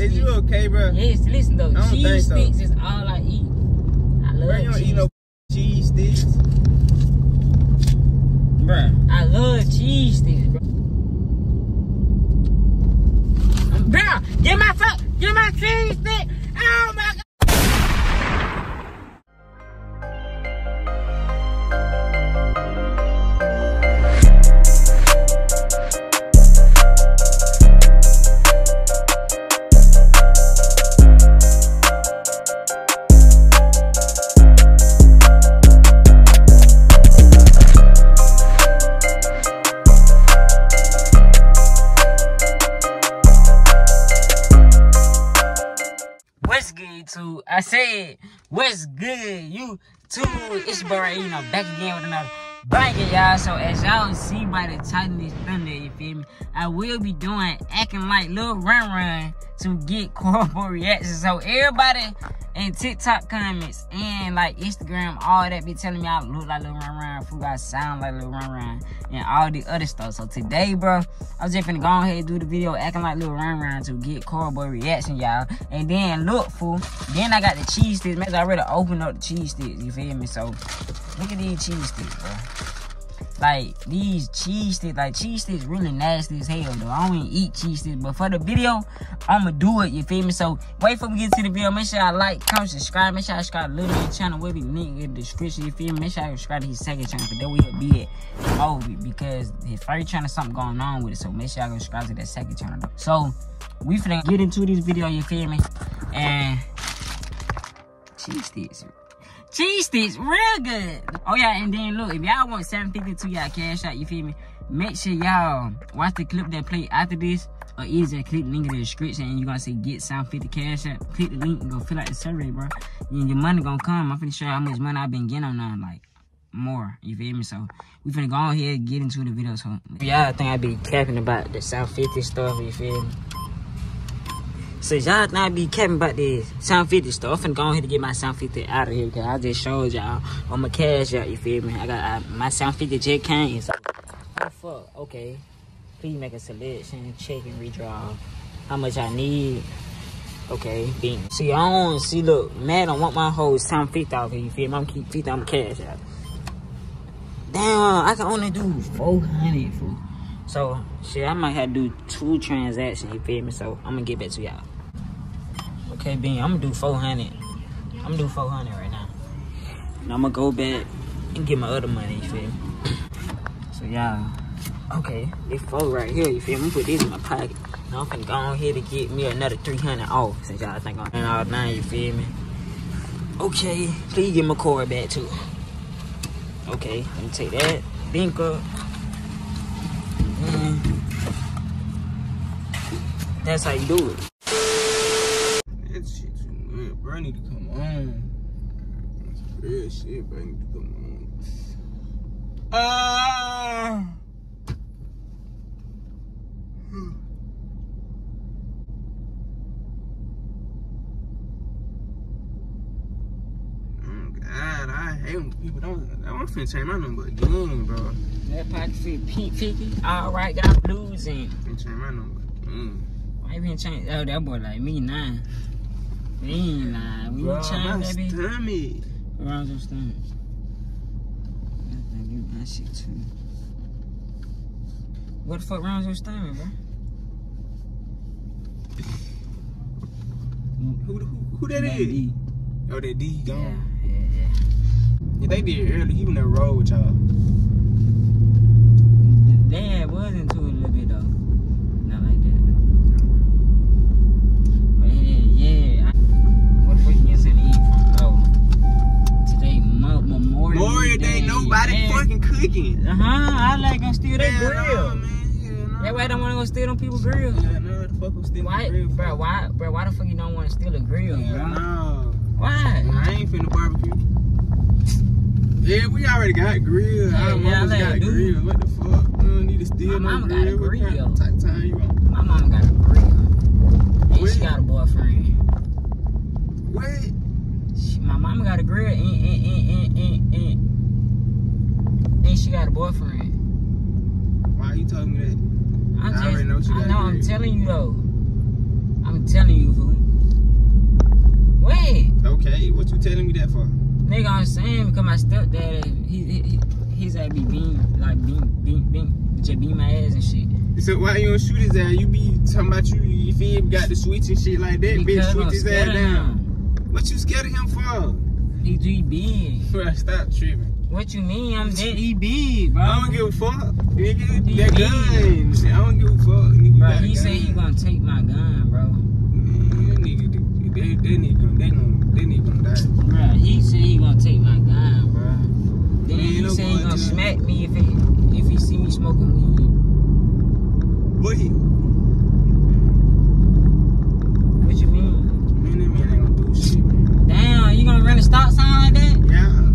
Is you okay, bro? Yes, listen though. Cheese so. sticks is all I eat. I love Bro, you don't cheese. eat no cheese sticks. Bruh, I love cheese sticks, bro. Bro, get my fuck, get my cheese stick. Oh my god. Too? I said, what's good, you too? It's know, back again with another banger, y'all. So as y'all see by the title of this thunder, you feel me? I will be doing acting like Lil RonRon to get horrible reactions. So everybody in TikTok comments and like Instagram, all that be telling me I look like Lil RonRon, fool, I sound like Lil RonRon, and all the other stuff. So today, bro, I was just finna go ahead and do the video acting like Lil RonRon to get horrible reaction, y'all. And then look, fool, then I got the cheese sticks. Man, I already opened up the cheese sticks, you feel me? So look at these cheese sticks, bro. Like these cheese sticks, like cheese sticks really nasty as hell though. I don't even eat cheese sticks, but for the video, I'ma do it, you feel me? So wait for me to get to the video. Make sure I like, comment, subscribe. Make sure I subscribe to Little channel. Will be link in the description, you feel me? Make sure I subscribe to his second channel, but that will be it. Oh, because his first channel something going on with it. So make sure I subscribe to that second channel though. So we finna get into this video, you feel me? And cheese sticks. Cheese sticks, real good. Oh yeah, and then look, if y'all want 750 to y'all cash out, you feel me? Make sure y'all watch the clip that play after this. Or either click the link in the description and you're gonna say get 750 cash out. Click the link and go fill out the survey, bro. And your money gonna come. I'm finna show you how much money I've been getting on now, like more. You feel me? So we finna go on here and get into the video. So y'all think I be capping about the South 50 stuff, you feel me? So y'all not be capping about the Sound 50 stuff. I'm finna go ahead and get my Sound 50 out of here because I just showed y'all on my cash out, you feel me? I got uh, my Sound 50 jet came. So, oh fuck, okay. Please make a selection, check and redraw how much I need. Okay. See, I don't see, look, man, I want my whole Sound 50 out here, you feel me? I'm keep 50 on my cash out. Damn, I can only do 400 fool. So, shit, I might have to do two transactions, you feel me? So, I'm gonna get back to y'all. Okay, Ben, I'm gonna do 400. I'm gonna do 400 right now. And I'm gonna go back and get my other money, you feel me? So, y'all, okay, this four right here, you feel me? I'm gonna put this in my pocket. Now I'm finna go on here to get me another 300 off since y'all think I'm all nine, you feel me? Okay, please get my cord back too. Okay, let me take that. Bink up. Mm. That's how you do it. That shit too much, bro. I need to come on. That's real shit, bro. I need to come on. Ah! Oh God, I hate when people don't. I'm finna change my number again, bro. That pocket fit Pete 50. All right, got blues in. Finna change my number again. Why you been change? Oh, that boy like me now. We ain't lying. We Bro, ain't my change that bitch. stomach. Around your stomach. I think you that shit too. What the fuck with your stomach, bro? Who, who, who that That is? D. Oh, that D gone. yeah, yeah. Yeah, they did it early. He was in roll with y'all. The dad was into it a little bit though. Not like that. But yeah, yeah. I, what the fuck you getting to eat from? Oh. Today, Mo- Memorial, Memorial Day, nobody yeah. fucking cooking. Uh huh. I like gonna steal that Hell grill. no, man. Hell no. That why I don't want to steal them people grill. Yeah, no, the fuck was still Why, grill, bro? Why, bro? Why the fuck you don't want to steal a grill, Hell bro? no. Why? I ain't finna barbecue. Yeah, we already got grill. Yeah, Our yeah, mamas got dude. grill. What the fuck? You don't need to steal My no mama got a grill. What kind of type time you on? My mama got a grill, and Where? she got a boyfriend. What? She, my mama got a grill, and and and and and, and, and she got a boyfriend. Why are you telling me that? I'm just, I already know what you I know, I'm telling you though. I'm telling you who. Wait. Okay, what you telling me that for? Nigga, I'm saying because my stepdad, he, he, he his ass be beam, like beam, beam, beam, just beam my ass and shit. So why you don't shoot his ass? You be talking about you, if he ain't got the switch and shit like that, because bitch, shoot his ass down. Him. What you scared of him for? He do beam. Bro, stop tripping. What you mean? I'm dead. He big, bro. I don't give a fuck. Nigga, He that big. gun. I don't give a fuck. Nigga, Bro, he said he gonna take my gun, bro. Man, that nigga, that, that nigga, they gonna, that nigga gonna die. Bro, he said he gonna take my gun, bro. Then Man, he no said he going gonna to- smack me if he if he see me smoking weed. What he? What you mean? Man, that man ain't gonna do shit, man. Damn, you gonna run a stop sign like that? Yeah,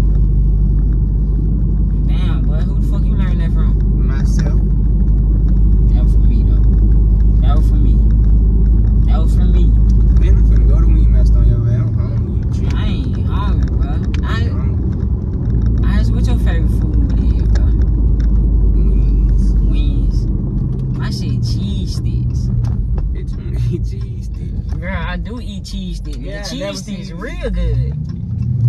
Damn, boy, who the fuck you learn that from? myself. That was for me though. That was for me. That was for me. Man, I'm finna go to Weed Master on your ass. I'm hungry. You tripping. I ain't hungry, bro. I I'm I just what your favorite food is, bro? wings. Wings. My shit cheese sticks. Bitch, I'm gonna eat cheese sticks. Girl, I do eat cheese sticks. Yeah, the cheese sticks real good.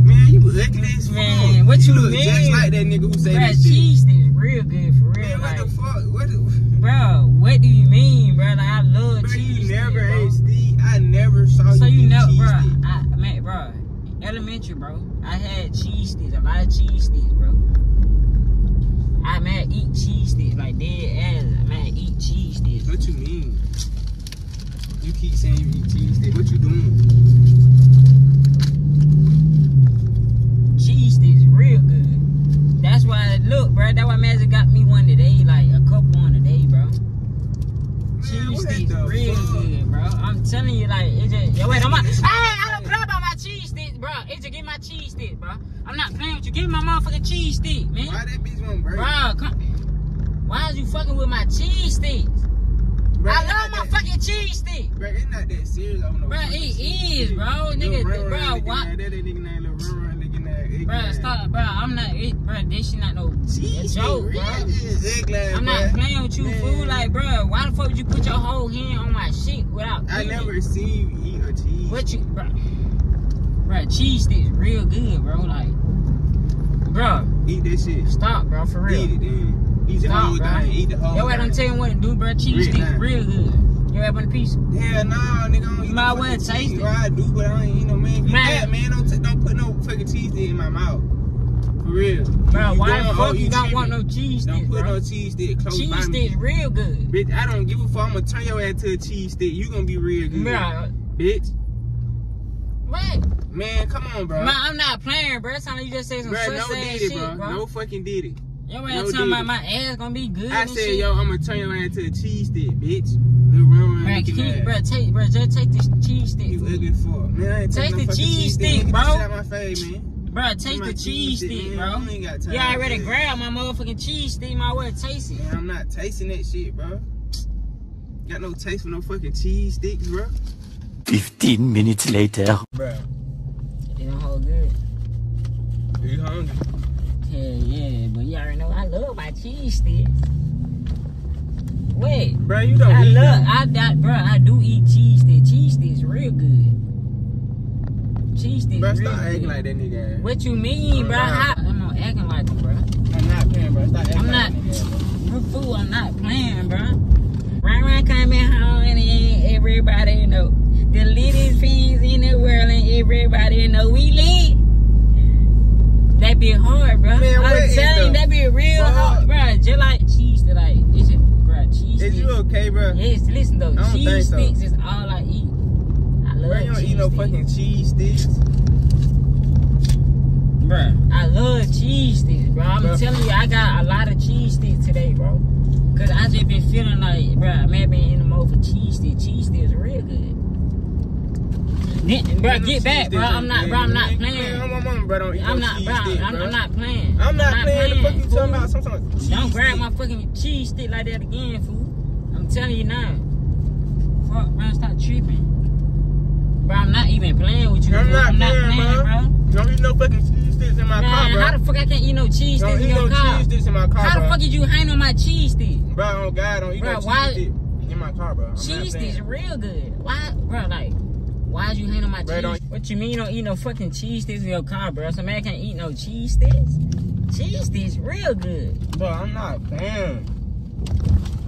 Man, you ugly as fuck. Man, what you look just like that nigga who say Bro, that shit. cheese sticks real good for real. Man, what like, the fuck? What the... bro, what do you mean, bro? Like, I love Bro, cheese you never sticks, bro. ate Steve. I never saw cheese. So you you know, cheese bro. I, man, bro, elementary, bro. I had cheese sticks, a lot of cheese sticks, bro. I man eat cheese sticks like dead ass. Man, eat cheese sticks. What you mean? You keep saying you eat cheese stick. What you doing? Cheese sticks real good. That's why look, bro. That's why Magic got me one today, like a couple on today, bro. Man, Cheese sticks real fuck? good, bro. I'm telling you, like, it just, yo, wait, I'm not, hey, I don't play about my cheese sticks, bro. It just give my cheese sticks, bro. I'm not playing with you. Give me my motherfucking cheese stick, man. Why that bitch won't break? Bro, come. Why is you fucking with my cheese sticks? Bro, I it's love not my that- stick. Bro, it's not that serious. I don't know. Bro, it is, bro. Nigga, bro, looking what? at That nigga named Lil RonRon looking. Bro, stop, bro. I'm not, it, bro. This shit not no stick, joke, bro. I'm bro. not playing with you, Man. fool. Like, bro, why the fuck would you put your whole hand on my shit without? I never seen you eat a cheese. What you, bro? Bro, cheese sticks real good, bro. Like, bro, Eat that shit. stop, bro, for real. Eat it then. Eat the Stop, whole bro. thing. Eat the whole Yo, what thing. I'm telling you what to do, bro. Cheese Real sticks real good. You want a piece? Hell nah, nigga, I don't eat You might no well taste cheese. it. Well, I do, but I ain't eat no man. Man. Man, man, don't, don't put no fucking cheese stick in my mouth. For real. Bro, You why the oh, fuck you don't want no cheese Don't put bro? no cheese stick close Cheese by sticks me. real good. Bitch, I don't give a fuck. I'm gonna turn your ass to a cheese stick. You gonna be real good. Bro, Bitch. what? Man, come on, bro. Man, I'm not playing, bro. It's time you just say some Bro, no ass shit, bro. bro. No fucking did it. Yo, no ain't talking about my ass gonna be good I said, shit. yo, I'm gonna turn your ass to a cheese stick, bitch. Little run run Bro, looking can you, ass. bro, take, bro, just take this cheese stick. You fool. ugly as. Man, I ain't Taste no the cheese stick, Get bro. shit my face, man. Bro, Get taste the cheese stick, man. bro. I ain't got time You already grabbed my motherfucking cheese stick, my way taste it. Man, I'm not tasting that shit, bro. Got no taste for no fucking cheese sticks, bro. 15 minutes later. Bro, It don't hold good. you hungry? Hell yeah, but you already know I love my cheese sticks. Wait, Bro, you don't I eat love, them. I, I, bro, I do eat cheese sticks. Cheese sticks real good. Cheese sticks Bro, real stop good. acting like that nigga. What you mean, bro? Bro. How, I'm not acting like him, bro. I'm not playing, bro. Stop acting I'm like not- nigga. Fool, I'm not playing, bro. Run, run, coming home, and everybody know. The latest fiends in the world, and everybody know we lit. That be hard, bro. Man, I'm telling you, that be real fuck? hard, bro. Just like cheese, that like, it's just, bro, cheese Is sticks. you okay, bro? Yes, listen though, cheese think so. sticks is all I eat. I love Bro, you don't cheese eat no sticks. fucking cheese sticks. Bruh, I love cheese sticks, bro. I'm Bruh. telling you, I got a lot of cheese sticks today, bro. Cause I just been feeling like, bro, I may have been in the mode for cheese sticks. Cheese sticks real good. Get, bruh, get back, bro. I'm not, bro. I'm not playing. I'm my bro. Don't I'm not, cheese bro. I'm, not playing. I'm not playing. The fuck you talking about? Some sort of Don't grab my fucking cheese stick like that again, fool. I'm telling you now. Fuck, bro, stop tripping. Bro, I'm not even playing with you. I'm fool. not I'm not playing, playing, bro. bro. Don't eat no fucking cheese sticks in my car, Man, bro. how the fuck I can't eat no cheese sticks in your no car? cheese sticks in my car, How the fuck did you hang on my cheese stick? Bro, oh God, don't eat Bro, no cheese why- stick in my car, bro. I'm cheese playing. sticks real good. Why, bro? Like, Why you hate on my Bro, cheese? don't- What you mean you don't eat no fucking cheese sticks in your car, bro? Some man can't eat no cheese sticks. Cheese sticks real good. Bro, I'm not playing.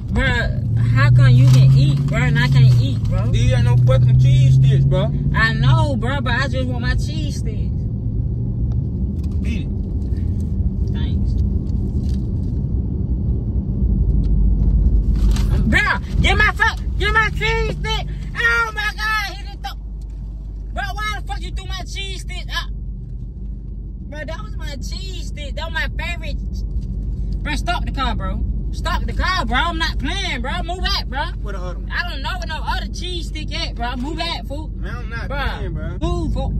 Bruh, how come you can eat, bro, and I can't eat, bro? These ain't no fucking cheese sticks, bro. I know, bro, but I just want my cheese sticks. Beat it. Thanks. Bruh, get my fuck, get my cheese stick. Oh my god, he didn't. Bro, why the fuck you threw my cheese stick? Bro, that was my cheese stick. That was my favorite. Bro, stop the car, bro. Stop the car, bro. I'm not playing, bro. Move back, bro. What the other one? I don't know where no other cheese stick at, bro. Move back, fool. Man, I'm not Bro, playing, bro. move, fool.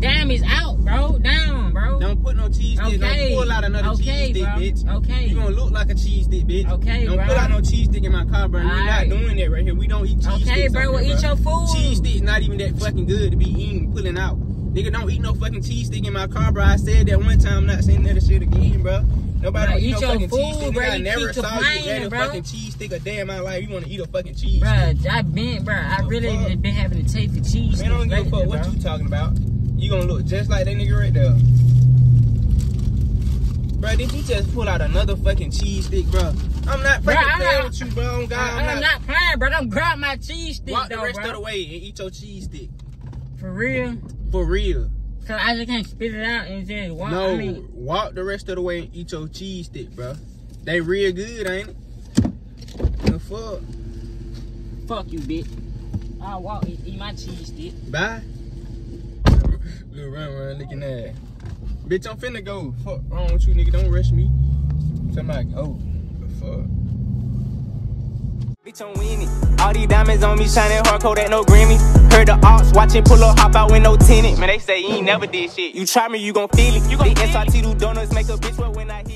Damn, he's out, bro. Down, bro. Don't put no cheese stick. Okay. Don't pull out another Okay, cheese stick, bro. bitch. Okay. You gonna look like a cheese stick, bitch. Okay, Don't bro. pull out no cheese stick in my car, bro. We're Alright. not doing that right here. We don't eat cheese Okay, sticks. bro, on well, here, eat your food. Cheese sticks not even that fucking good to be eating, pulling out. Nigga, don't eat no fucking cheese stick in my car, bro. I said that one time. I'm not saying that shit again, bro. Nobody Bro, eat no your fucking food, cheese stick. bro. I never saw you eat a bro. fucking cheese stick a day in my life. You want to eat a fucking cheese Bruh, stick. I been, bruh. I really fuck? been having to taste the cheese. Man, I don't give a fuck what you talking about. You gonna look just like that nigga right there. Bro, did you just pull out another fucking cheese stick, bro? I'm not Bruh, fucking I'm playing not- with you, bro. Oh, God, I, I'm, am not. not playing, bro. Don't grab my cheese stick, Walk the though, rest bro. of the way and eat your cheese stick. For real. For real. Cause I just can't spit it out and just walk. no, I mean, walk the rest of the way and eat your cheese stick, bro. They real good, ain't it? The fuck? fuck you, bitch. I'll walk and eat my cheese stick. Bye. Little run run looking at. Bitch, I'm finna go. Fuck wrong with you, nigga. Don't rush me. Somebody, oh, the fuck. Bitch, I'm. All these diamonds on me shining hard coat at no Grammy. Heard the ops watching pull up, hop out with no tenant. Man, they say you ain't never did shit. You try me, you gon' feel it. You gon' SRT do donuts, make a bitch wet when I hit.